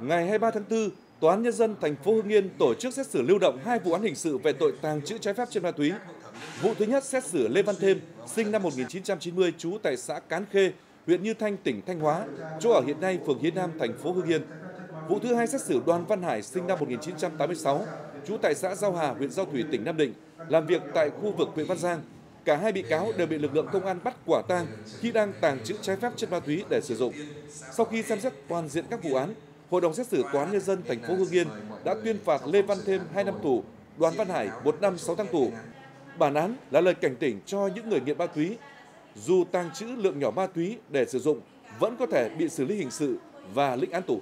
Ngày 23 tháng 4, Tòa án nhân dân thành phố Hưng Yên tổ chức xét xử lưu động hai vụ án hình sự về tội tàng trữ trái phép chất ma túy. Vụ thứ nhất xét xử Lê Văn Thêm, sinh năm 1990, trú tại xã Cán Khê, huyện Như Thanh, tỉnh Thanh Hóa, chỗ ở hiện nay phường Hiến Nam, thành phố Hưng Yên. Vụ thứ hai xét xử Đoàn Văn Hải, sinh năm 1986, trú tại xã Giao Hà, huyện Giao Thủy, tỉnh Nam Định, làm việc tại khu vực huyện Văn Giang. Cả hai bị cáo đều bị lực lượng công an bắt quả tang khi đang tàng trữ trái phép chất ma túy để sử dụng. Sau khi xem xét toàn diện các vụ án, Hội đồng xét xử Tòa án nhân dân thành phố Hưng Yên đã tuyên phạt Lê Văn Thêm 2 năm tù, Đoàn Văn Hải 1 năm 6 tháng tù. Bản án là lời cảnh tỉnh cho những người nghiện ma túy, dù tàng trữ lượng nhỏ ma túy để sử dụng vẫn có thể bị xử lý hình sự và lĩnh án tù.